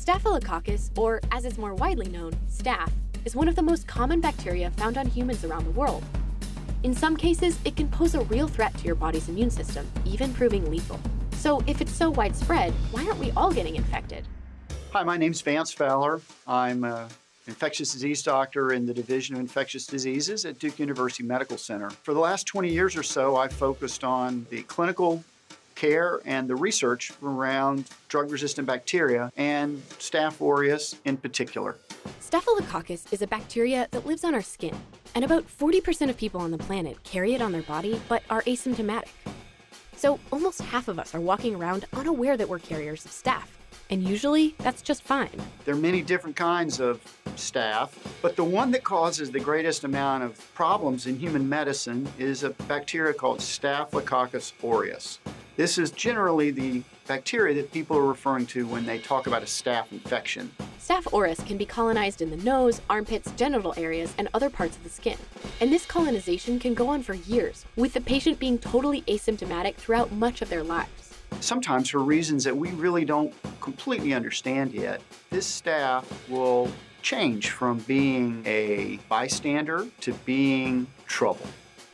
Staphylococcus, or as it's more widely known, staph, is one of the most common bacteria found on humans around the world. In some cases, it can pose a real threat to your body's immune system, even proving lethal. So, if it's so widespread, why aren't we all getting infected? Hi, my name's Vance Fowler. I'm an infectious disease doctor in the Division of Infectious Diseases at Duke University Medical Center. For the last 20 years or so, I've focused on the clinical care and the research around drug-resistant bacteria and Staph aureus in particular. Staphylococcus is a bacteria that lives on our skin, and about 40% of people on the planet carry it on their body but are asymptomatic. So almost half of us are walking around unaware that we're carriers of staph, and usually that's just fine. There are many different kinds of staph, but the one that causes the greatest amount of problems in human medicine is a bacteria called Staphylococcus aureus. This is generally the bacteria that people are referring to when they talk about a staph infection. Staph aureus can be colonized in the nose, armpits, genital areas, and other parts of the skin. And this colonization can go on for years, with the patient being totally asymptomatic throughout much of their lives. Sometimes for reasons that we really don't completely understand yet, this staph will change from being a bystander to being trouble.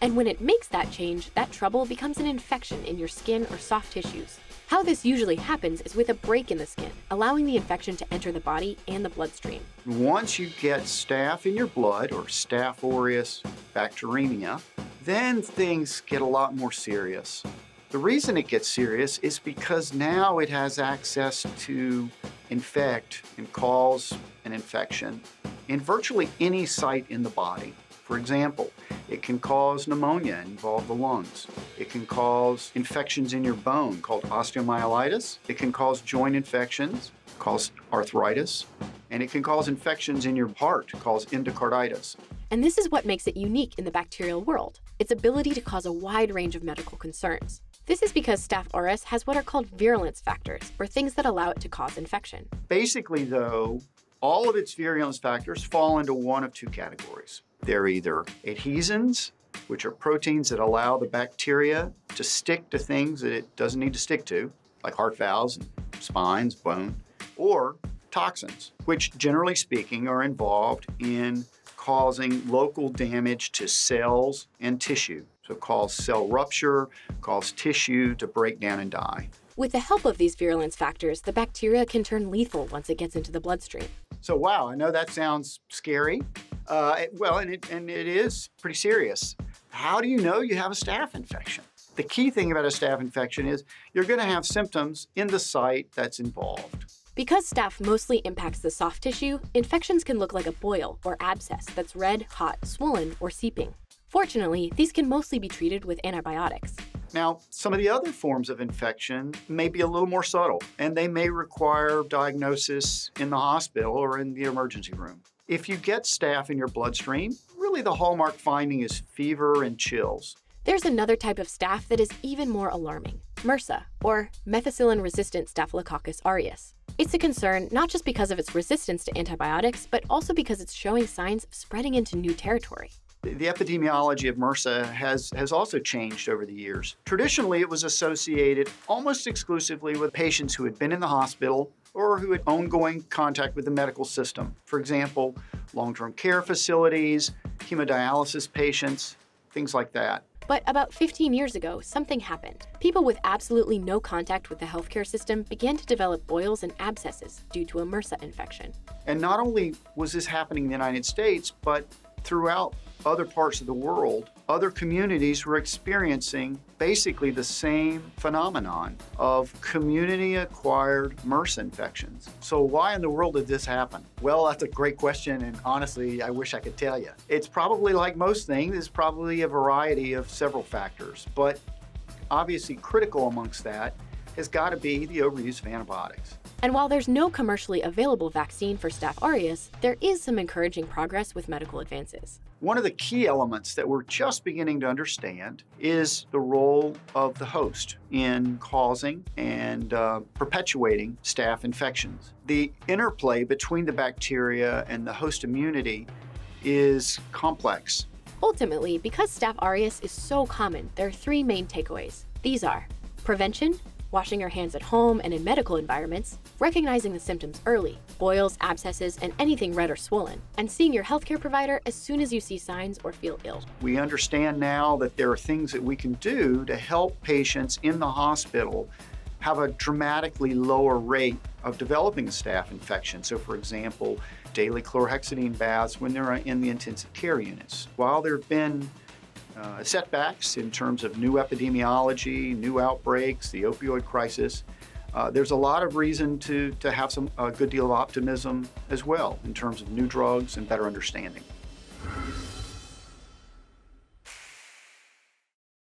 And when it makes that change, that trouble becomes an infection in your skin or soft tissues. How this usually happens is with a break in the skin, allowing the infection to enter the body and the bloodstream. Once you get staph in your blood, or Staph aureus bacteremia, then things get a lot more serious. The reason it gets serious is because now it has access to infect and cause an infection in virtually any site in the body. For example, it can cause pneumonia and involve the lungs. It can cause infections in your bone called osteomyelitis. It can cause joint infections, cause arthritis. And it can cause infections in your heart, cause endocarditis. And this is what makes it unique in the bacterial world its ability to cause a wide range of medical concerns. This is because Staph aureus has what are called virulence factors, or things that allow it to cause infection. Basically, though, all of its virulence factors fall into one of two categories. They're either adhesins, which are proteins that allow the bacteria to stick to things that it doesn't need to stick to, like heart valves and spines, bone, or toxins, which generally speaking are involved in causing local damage to cells and tissue. So cause cell rupture, cause tissue to break down and die. With the help of these virulence factors, the bacteria can turn lethal once it gets into the bloodstream. So wow, I know that sounds scary, uh, well, and it, and it is pretty serious. How do you know you have a staph infection? The key thing about a staph infection is you're going to have symptoms in the site that's involved. Because staph mostly impacts the soft tissue, infections can look like a boil or abscess that's red, hot, swollen, or seeping. Fortunately, these can mostly be treated with antibiotics. Now, some of the other forms of infection may be a little more subtle, and they may require diagnosis in the hospital or in the emergency room. If you get staph in your bloodstream, really the hallmark finding is fever and chills. There's another type of staph that is even more alarming MRSA, or methicillin resistant Staphylococcus aureus. It's a concern not just because of its resistance to antibiotics, but also because it's showing signs of spreading into new territory. The epidemiology of MRSA has, has also changed over the years. Traditionally, it was associated almost exclusively with patients who had been in the hospital or who had ongoing contact with the medical system. For example, long-term care facilities, hemodialysis patients, things like that. But about 15 years ago, something happened. People with absolutely no contact with the healthcare system began to develop boils and abscesses due to a MRSA infection. And not only was this happening in the United States, but throughout other parts of the world, other communities were experiencing basically the same phenomenon of community-acquired MRSA infections. So why in the world did this happen? Well, that's a great question, and honestly, I wish I could tell you. It's probably like most things, it's probably a variety of several factors, but obviously critical amongst that has got to be the overuse of antibiotics. And while there's no commercially available vaccine for Staph aureus, there is some encouraging progress with medical advances. One of the key elements that we're just beginning to understand is the role of the host in causing and uh, perpetuating staph infections. The interplay between the bacteria and the host immunity is complex. Ultimately, because Staph aureus is so common, there are three main takeaways. These are prevention, washing your hands at home and in medical environments, recognizing the symptoms early boils, abscesses, and anything red or swollen, and seeing your healthcare provider as soon as you see signs or feel ill. We understand now that there are things that we can do to help patients in the hospital have a dramatically lower rate of developing a staph infection. So, for example, daily chlorhexidine baths when they're in the intensive care units. While there have been uh, setbacks in terms of new epidemiology, new outbreaks, the opioid crisis, uh, there's a lot of reason to, to have some a good deal of optimism as well in terms of new drugs and better understanding.